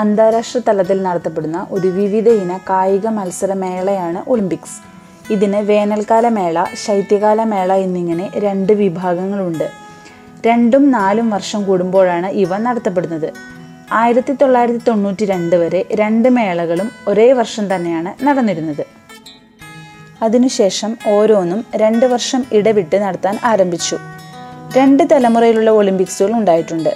അന്താരാഷ്ട്ര തലത്തിൽ നടത്തപ്പെടുന്ന ഒരു വിവിധ ഇന കായിക മത്സരമേളയാണ് ഒളിമ്പിക്സ്. ഇതിന് വേനൽക്കാല മേള ശൈത്യകാല മേള എന്നിങ്ങനെ രണ്ട് വിഭാഗങ്ങളുണ്ട്. രണ്ടും നാലും വർഷം കൂടുമ്പോഴാണ് ഇവ നടത്തപ്പെടുന്നത്. ആയിരത്തി തൊള്ളായിരത്തി തൊണ്ണൂറ്റി രണ്ട് വരെ രണ്ട് മേളകളും ഒരേ വർഷം തന്നെയാണ് നടന്നിരുന്നത്. അതിനുശേഷം ഓരോന്നും രണ്ട് വർഷം ഇടവിട്ട് നടത്താൻ ആരംഭിച്ചു. രണ്ട് തലമുറയിലുള്ള ഒളിമ്പിക്സുകൾ ഉണ്ടായിട്ടുണ്ട്.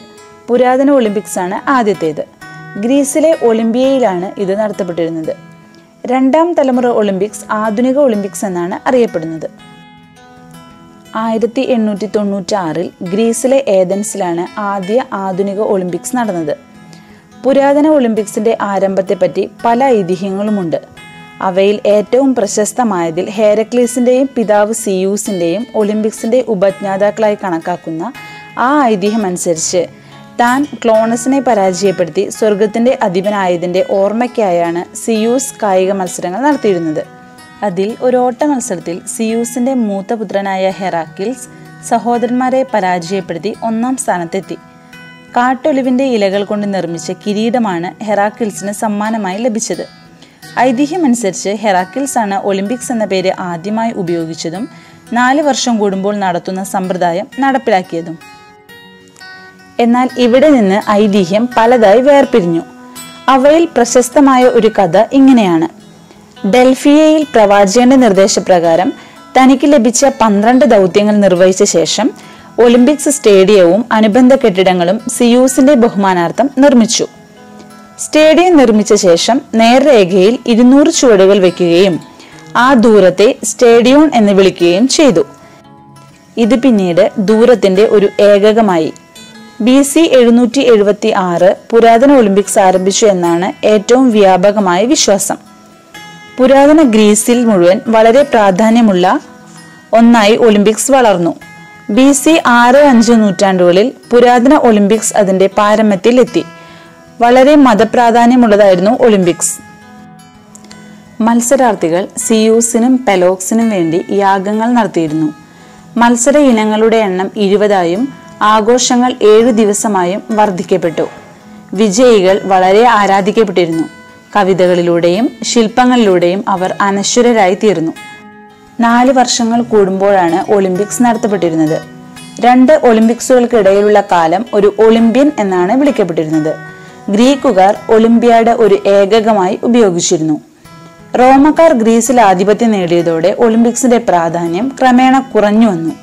പുരാതന ഒളിമ്പിക്സ് ആണ് ആദ്യത്തേത്. ഗ്രീസിലെ ഒളിമ്പിയയിലാണ് ഇത് നടത്തപ്പെട്ടിരുന്നത്. രണ്ടാം തലമുറ ഒളിമ്പിക്സ് ആധുനിക ഒളിമ്പിക്സ് എന്നാണ് അറിയപ്പെടുന്നത്. ആയിരത്തി എണ്ണൂറ്റി തൊണ്ണൂറ്റി ആറിൽ ഗ്രീസിലെ ഏതൻസിലാണ് ആദ്യ ആധുനിക ഒളിമ്പിക്സ് നടന്നത്. പുരാതന ഒളിമ്പിക്സിന്റെ ആരംഭത്തെപ്പറ്റി പല ഐതിഹ്യങ്ങളുമുണ്ട്. അവയിൽ ഏറ്റവും പ്രശസ്തമായതിൽ ഹേരക്ലീസിന്റെയും പിതാവ് സിയൂസിന്റെയും ഒളിമ്പിക്സിന്റെ ഉപജ്ഞാതാക്കളായി കണക്കാക്കുന്ന ആ ഐതിഹ്യം അനുസരിച്ച് താൻ ക്ലോണസിനെ പരാജയപ്പെടുത്തി സ്വർഗത്തിന്റെ അധിപനായതിന്റെ ഓർമ്മയ്ക്കായാണ് സിയൂസ് കായിക മത്സരങ്ങൾ നടത്തിയിരുന്നത്. അതിൽ ഒരു ഓട്ട മത്സരത്തിൽ സിയൂസിന്റെ മൂത്ത പുത്രനായ ഹെറാക്കിൽസ് സഹോദരന്മാരെ പരാജയപ്പെടുത്തി ഒന്നാം സ്ഥാനത്തെത്തി. കാട്ടൊലിവിന്റെ ഇലകൾ കൊണ്ട് നിർമ്മിച്ച കിരീടമാണ് ഹെറാക്കിൾസിന് സമ്മാനമായി ലഭിച്ചത്. ഐതിഹ്യമനുസരിച്ച് ഹെറാക്കിൾസ് ആണ് ഒളിമ്പിക്സ് എന്ന പേര് ആദ്യമായി ഉപയോഗിച്ചതും നാല് വർഷം കൂടുമ്പോൾ നടത്തുന്ന സമ്പ്രദായം നടപ്പിലാക്കിയതും. എന്നാൽ ഇവിടെ നിന്ന് ഐതിഹ്യം പലതായി വേർപിരിഞ്ഞു. അവയിൽ പ്രശസ്തമായ ഒരു കഥ ഇങ്ങനെയാണ്. ഡൽഫിയയിൽ പ്രവാചകന്റെ നിർദ്ദേശപ്രകാരം തനിക്ക് ലഭിച്ച പന്ത്രണ്ട് ദൗത്യങ്ങൾ നിർവഹിച്ച ശേഷം ഒളിമ്പിക്സ് സ്റ്റേഡിയവും അനുബന്ധ കെട്ടിടങ്ങളും സിയൂസിന്റെ ബഹുമാനാർത്ഥം നിർമ്മിച്ചു. സ്റ്റേഡിയം നിർമ്മിച്ച ശേഷം നേർരേഖയിൽ ഇരുന്നൂറ് ചുവടുകൾ വെക്കുകയും ആ ദൂരത്തെ സ്റ്റേഡിയോൺ എന്ന് വിളിക്കുകയും ചെയ്തു. ഇത് പിന്നീട് ദൂരത്തിന്റെ ഒരു ഏകകമായി ബി സി എഴുന്നൂറ്റി എഴുപത്തി ആറ് പുരാതന ഒളിമ്പിക്സ് ആരംഭിച്ചു എന്നാണ് ഏറ്റവും വ്യാപകമായ വിശ്വാസം. പുരാതന ഗ്രീസിൽ മുഴുവൻ വളരെ പ്രാധാന്യമുള്ള ഒന്നായി ഒളിമ്പിക്സ് വളർന്നു. ബി സി ആറ് അഞ്ച് നൂറ്റാണ്ടുകളിൽ പുരാതന ഒളിമ്പിക്സ് അതിന്റെ പാരമ്യത്തിൽ വളരെ മതപ്രാധാന്യമുള്ളതായിരുന്നു ഒളിമ്പിക്സ്. മത്സരാർത്ഥികൾ സിയൂസിനും പെലോക്സിനും വേണ്ടി യാഗങ്ങൾ നടത്തിയിരുന്നു. മത്സര ഇനങ്ങളുടെ എണ്ണം ഇരുപതായും ആഘോഷങ്ങൾ ഏഴു ദിവസമായും വർദ്ധിക്കപ്പെട്ടു. വിജയികൾ വളരെ ആരാധിക്കപ്പെട്ടിരുന്നു. കവിതകളിലൂടെയും ശില്പങ്ങളിലൂടെയും അവർ അനശ്വരരായി തീർന്നു. നാല് വർഷങ്ങൾ കൂടുമ്പോഴാണ് ഒളിമ്പിക്സ് നടത്തപ്പെട്ടിരുന്നത്. രണ്ട് ഒളിമ്പിക്സുകൾക്കിടയിലുള്ള കാലം ഒരു ഒളിമ്പ്യൻ എന്നാണ് വിളിക്കപ്പെട്ടിരുന്നത്. ഗ്രീക്കുകാർ ഒളിമ്പ്യാഡ് ഒരു ഏകകമായി ഉപയോഗിച്ചിരുന്നു. റോമക്കാർ ഗ്രീസിൽ ആധിപത്യം നേടിയതോടെ ഒളിമ്പിക്സിന്റെ പ്രാധാന്യം ക്രമേണ കുറഞ്ഞു വന്നു.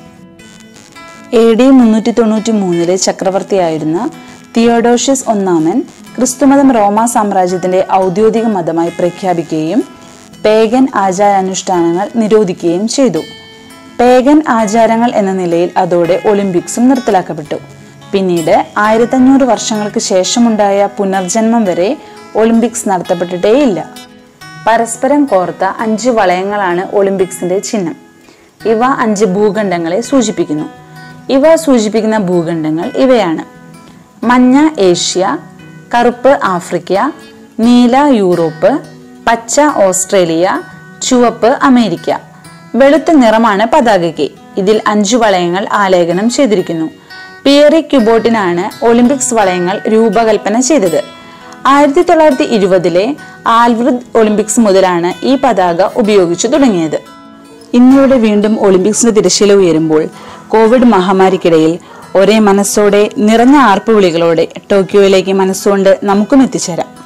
എ ഡി മുന്നൂറ്റി തൊണ്ണൂറ്റി മൂന്നിലെ ചക്രവർത്തിയായിരുന്ന തിയോഡോഷ്യസ് ഒന്നാമൻ ക്രിസ്തുമതം റോമാ സാമ്രാജ്യത്തിന്റെ ഔദ്യോഗിക മതമായി പ്രഖ്യാപിക്കുകയും പേഗൻ ആചാരാനുഷ്ഠാനങ്ങൾ നിരോധിക്കുകയും ചെയ്തു. പേഗൻ ആചാരങ്ങൾ എന്ന നിലയിൽ അതോടെ ഒളിമ്പിക്സും നിർത്തലാക്കപ്പെട്ടു. പിന്നീട് ആയിരത്തഞ്ഞൂറ് വർഷങ്ങൾക്ക് ശേഷമുണ്ടായ പുനർജന്മം വരെ ഒളിമ്പിക്സ് നടത്തപ്പെട്ടിട്ടേയില്ല പരസ്പരം കോർത്ത അഞ്ച് വളയങ്ങളാണ് ഒളിമ്പിക്സിന്റെ ചിഹ്നം. ഇവ അഞ്ച് ഭൂഖണ്ഡങ്ങളെ സൂചിപ്പിക്കുന്നു. ഇവ സൂചിപ്പിക്കുന്ന ഭൂഖണ്ഡങ്ങൾ ഇവയാണ്. മഞ്ഞ ഏഷ്യ കറുപ്പ് ആഫ്രിക്ക നീല യൂറോപ്പ് പച്ച ഓസ്ട്രേലിയ ചുവപ്പ് അമേരിക്ക. വെളുത്ത നിറമാണ് പതാകയ്ക്ക്. ഇതിൽ അഞ്ചു വളയങ്ങൾ ആലേഖനം ചെയ്തിരിക്കുന്നു. പിയറി ക്യുബോട്ടിനാണ് ഒളിമ്പിക്സ് വളയങ്ങൾ രൂപകൽപ്പന ചെയ്തത്. ആയിരത്തി തൊള്ളായിരത്തി ഇരുപതിലെ ആൽവൃദ് ഒളിമ്പിക്സ് മുതലാണ് ഈ പതാക ഉപയോഗിച്ചു തുടങ്ങിയത്. ഇന്നിവിടെ വീണ്ടും ഒളിമ്പിക്സിന്റെ തിരശ്ശീല ഉയരുമ്പോൾ കോവിഡ് മഹാമാരിക്കിടയിൽ ഒരേ മനസ്സോടെ നിറഞ്ഞ ആർപ്പുവിളികളോടെ ടോക്കിയോയിലേക്ക് മനസ്സുകൊണ്ട് നമുക്കും എത്തിച്ചേരാം.